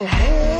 Hey.